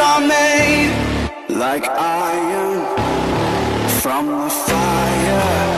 Are made. Like iron from the fire.